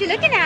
what you looking at?